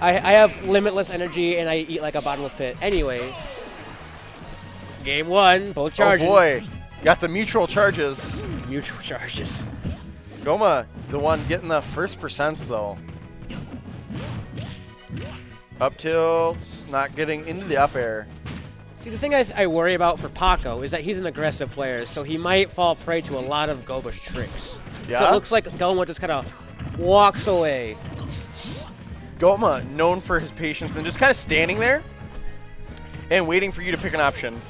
I, I have limitless energy and I eat like a bottomless pit. Anyway, game one, both charging. Oh boy, got the mutual charges. Mutual charges. Goma, the one getting the first percents though. Up tilts, not getting into the up air. See, the thing I, I worry about for Paco is that he's an aggressive player, so he might fall prey to a lot of Goma's tricks. So Yeah? it looks like Goma just kind of walks away. Goma, known for his patience and just kind of standing there and waiting for you to pick an option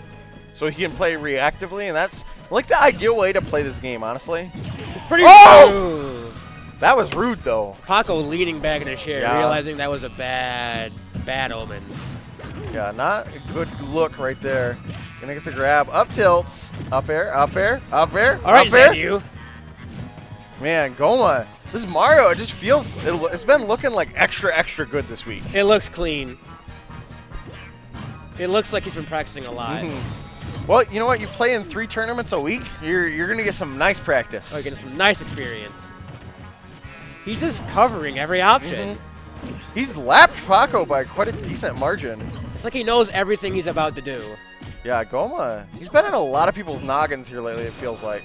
so he can play reactively, and that's like the ideal way to play this game, honestly. It's pretty Oh! rude. That was rude, though. Paco leaning back in his chair, Yeah. realizing that was a bad, bad omen. Yeah, not a good look right there. Gonna get the grab. Up tilts. Up air, up air, up air. All right, up air. Zanu. Man, Goma. This Mario, it just feels, it, it's been looking like extra, extra good this week. It looks clean. It looks like he's been practicing a lot. Mhm. Well, you know what? You play in three tournaments a week. You're you're gonna get some nice practice. Oh, getting some nice experience. He's just covering every option. Mhm. He's lapped Paco by quite a decent margin. It's like he knows everything he's about to do. Yeah, Goma. He's been in a lot of people's noggins here lately. It feels like.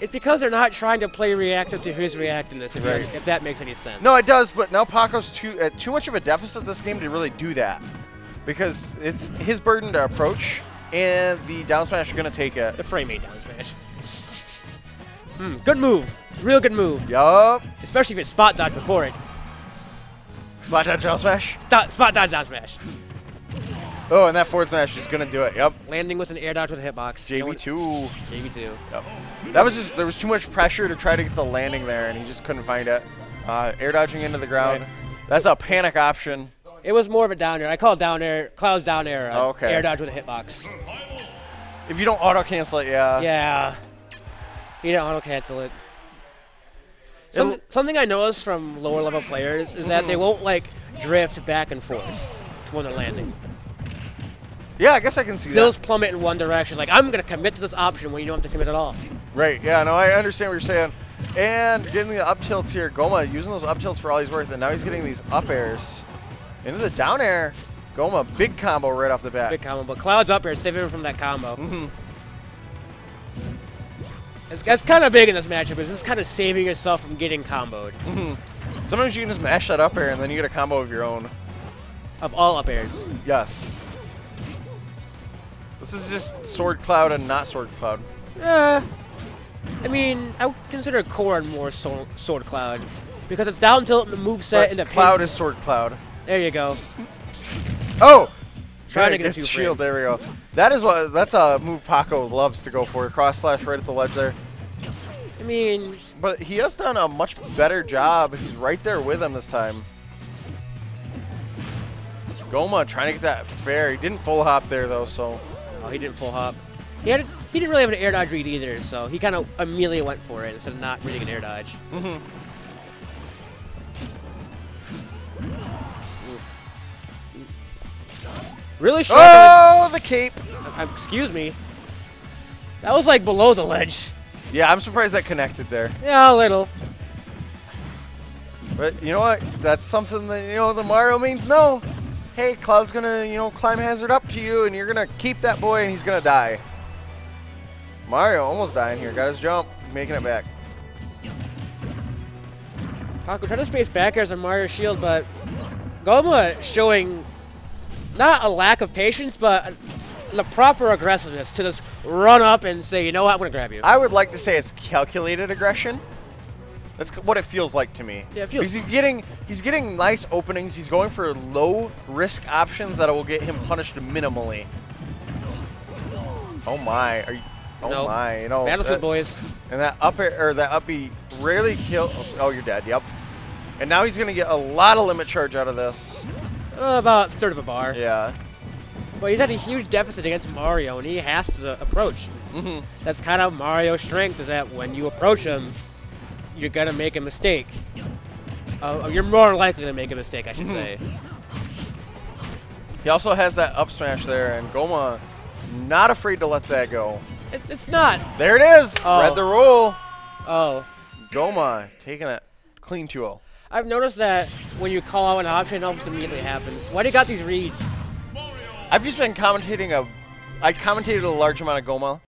It's because they're not trying to play reactive to his reactiveness, if, Right. if that makes any sense. No, it does, but now Paco's too at too much of a deficit this game to really do that, because it's his burden to approach, and the down smash are gonna take it. The frame eight down smash. Hmm, good move. Real good move. Yup. Especially if it's spot dodge before it. Spot down down smash. Spot, spot dodge down smash. Oh, and that forward smash is gonna do it. Yep. Landing with an air dodge with a hitbox. No JV2. JV2. Yep. That was just there was too much pressure to try to get the landing there, and he just couldn't find it. Uh, air dodging into the ground. Right. That's a panic option. It was more of a down air. I call it down air, Cloud's down air. uh, Okay. Air dodge with a hitbox. If you don't auto cancel it, yeah. Yeah. You don't auto cancel it. Some, something I noticed from lower level players is that they Mm-hmm. won't like drift back and forth when they're landing. Yeah, I guess I can see They'll that. plummet in one direction. Like I'm gonna commit to this option when you don't have to commit at all. Right. Yeah. No, I understand what you're saying. And getting the up tilts here, Goma using those up tilts for all he's worth, and now he's getting these up airs into the down air. Goma, big combo right off the bat. Big combo, but Cloud's up here, saving him from that combo. hmm It's, that's kind of big in this matchup. Is this kind of saving yourself from getting comboed hmm Sometimes you can just mash that up air, and then you get a combo of your own. of all up airs. Yes. This is just Sword Cloud and not Sword Cloud. Uh, I mean, I would consider Corrin more sword, sword Cloud because it's down tilt in the move set But and the Cloud pin- is Sword Cloud. There you go. Oh! Trying to get a shield. There we go. That is what. That's a move Paco loves to go for. Cross slash right at the ledge there. I mean, But he has done a much better job. He's right there with him this time. Goma trying to get that fair. He didn't full hop there though, so oh, he didn't full hop. He had, he didn't really have an air dodge read either, so he kind of immediately went for it instead of not reading an air dodge. mhm. Really sharp. Oh, the cape. uh, excuse me. That was like below the ledge. Yeah, I'm surprised that connected there. Yeah, a little. But you know what? That's something that you know the Mario means no. Hey, Cloud's gonna you know Climhazzard up to you, and you're gonna keep that boy, and he's gonna die. Mario almost dying here. Got his jump, making it back. Paco trying to space back as a Mario Shield, but Goma showing not a lack of patience, but the proper aggressiveness to just run up and say, you know what, I'm gonna grab you. I would like to say it's calculated aggression. That's what it feels like to me. Yeah, it feels- Because he's getting he's getting nice openings. He's going for low risk options that will get him punished minimally. Oh my! Are you? Oh Nope. my! You know. Battlefield that- boys. And that up air, or that up B rarely kill. Oh, you're dead. Yep. And now he's gonna get a lot of limit charge out of this. Uh, about a third of a bar. Yeah. But he's at a huge deficit against Mario, and he has to approach. Mm -hmm. That's kind of Mario's strength, is that when you approach him, you're gonna make a mistake. Uh, you're more likely to make a mistake, I should Mhm. say. He also has that up smash there, and Goma not afraid to let that go. It's, it's not. There it is. Oh. Read the rule. Oh. Goma taking it clean 2-0. I've noticed that when you call out an option, it almost immediately happens. Why do you got these reads? I've just been commentating a, I commentated a large amount of Goma